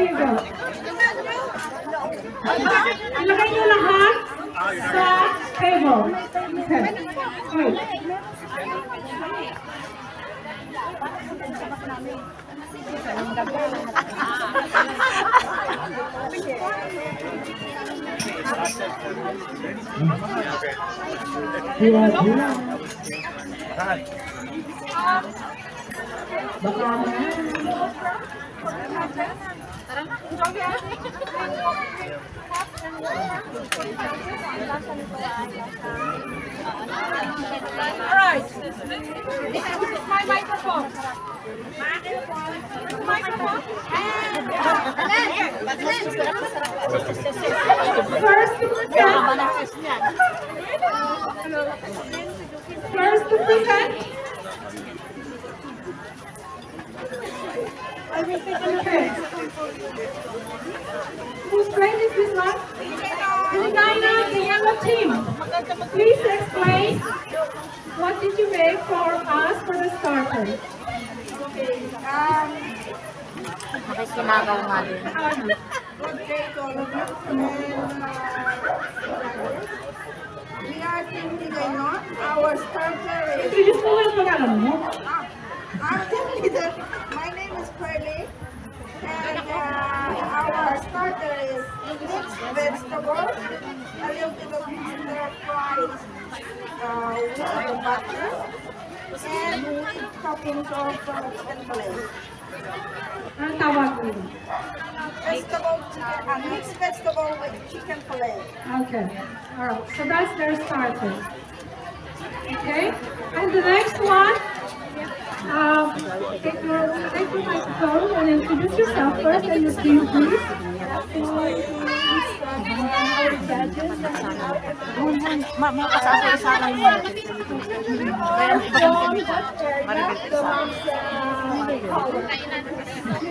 There you go. Ilagay niyo lahat sa table. Okay. Wait. Buwan, Baka Alright. My microphone. First to present. First to present. Okay. Whose grade is this one? Regina, the yellow team. Please explain what did you make for us for the starter? Nga din. We are our starter is, Introduce mo lang pangalan mo. ah, our team leader, my name is Pearlie, and uh, our starter is mixed vegetables, a little bit of stir fries uh, with butter, and toppings of uh, chicken fillet. Ang tawag mo. Vegetable chicken, uh, mixed vegetable with chicken fillet. Okay. Alright, so that's their starter. Okay? And the next one, um, take your, take your microphone and introduce yourself first and your team, please. You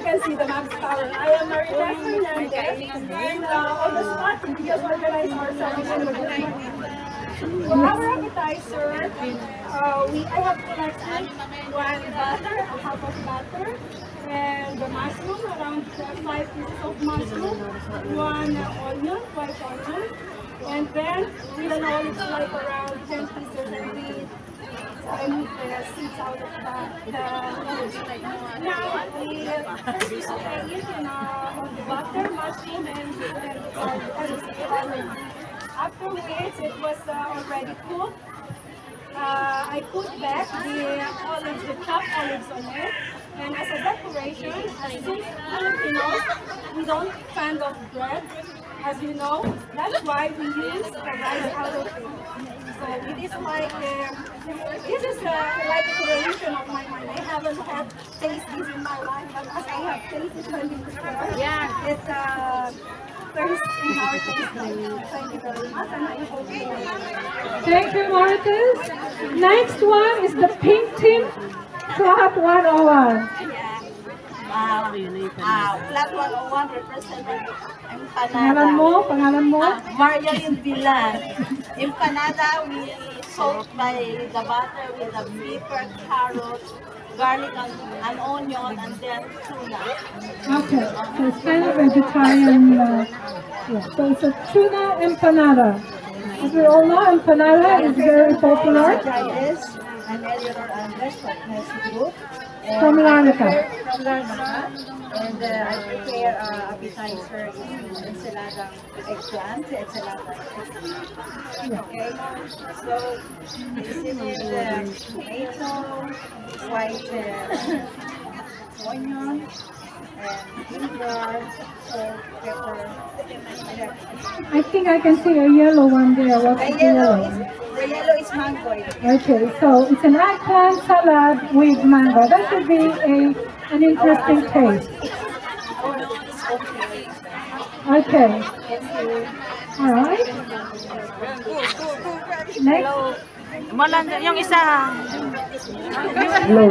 can see the Max Tower. I am Marita Fernandez, and uh, on the spot, we just organize our celebration. For our appetizer, uh, we I have collected one butter, a half of butter, and the mushroom, around uh, five pieces of mushroom, one uh, onion, white onion, and then with an olive like around 10 pieces, and we remove the seeds out of the, the olive. Now we first we it in uh, the butter, mushroom, and then uh, and olive. After which it was uh, already cooked. Uh, I put back the olives, the chopped olives on it. And as a decoration, as since Filipinos, we don't fan of bread, as you know. That's why we use a rice out of it. So it is like, uh, this is uh, like a creation of my mind. I haven't had taste this in my life, but as I have tasted when in the store, yeah. it uh, turns in our taste. Thank you very much, and I hope you Thank you, Martis. Next one is the pink team, Flat 101. Ah, Flat 101 representing Pangalan mo, empanada. pangalan mo. Ah, Maria Villan. Empanada, we soaked by the butter with the pepper, carrot, garlic, and, and onion, and then tuna. Okay, so it's kind of vegetarian. Uh, yeah, so it's a tuna empanada. As we all know, empanada is very popular this, and Eleanor Andres from Messi Group. And from Larnaca. From Larnaca. And uh, I prepare uh, appetizer in ensalada eggplant, ensalada Okay, so this is uh, tomato, white uh, onion, and ginger, salt, pepper. I think I can see a yellow one there. What's The the yellow the yellow is mango. Okay, so it's an eggplant salad with mango. That should be a an interesting taste. Okay. Okay, Thank you. all right. Next, Wala, yung isa. Hello.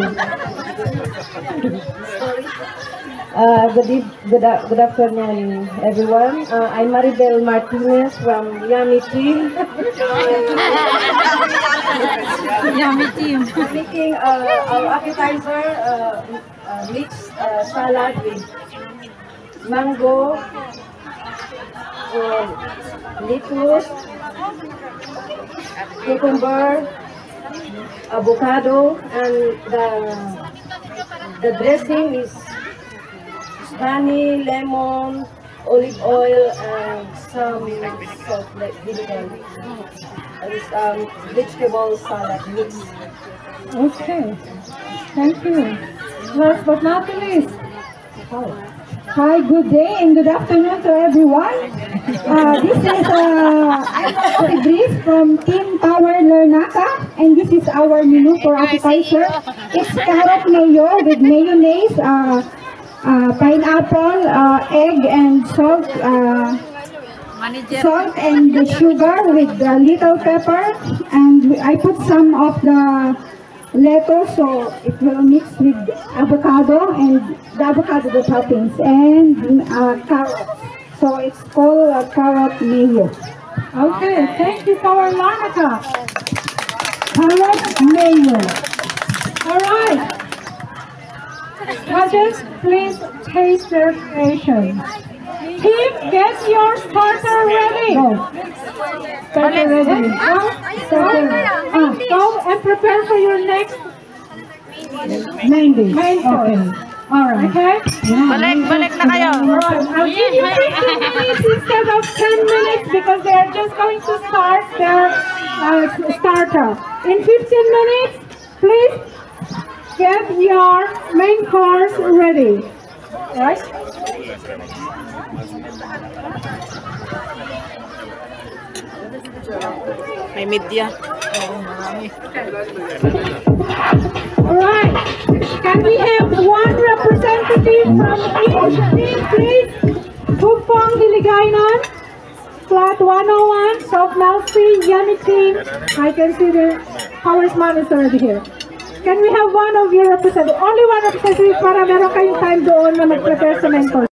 Uh, good, good, good afternoon, everyone. Uh, I'm Maribel Martinez from Yummy Team. Yummy team. Making uh, our appetizer, uh, uh, mixed uh, salad with mango, uh, lettuce, cucumber, avocado, and the the dressing is honey, lemon, olive oil, and some salt like vinegar. And it's um, vegetable salad mix. Okay. Thank you. Last but not the least. Hi, good day and good afternoon to everyone. Uh, this is uh, I'm Brief from Team Power Larnaca and this is our menu for appetizer. It's carrot mayo with mayonnaise, uh, pineapple, uh, egg and salt. Uh, salt and the sugar with the little pepper. And I put some of the lettuce so it will mix with avocado and the avocado the toppings and uh, carrots. So it's called uh, carrot mayo. Okay thank you for Larnaca carrot mayo. All right judges please taste their creation Team, get your starter ready. Go. Starter ready. Go. Starter. Ah, go and prepare for your next main dish. Main course. All right. Okay. Balik, balik na kayo. Alright, I'll give you 15 minutes instead of 10 minutes because they are just going to start their uh, starter. In 15 minutes, please get your main course ready. Right? May media. Alright. Can we have one representative from each team, please? Hiligaynon, Flat 101, South Melfi, Yummy Team. I can see the Powers Man is already here. Can we have one of your representatives? Only one representative para meron kayong time doon na mag-prepare sa course.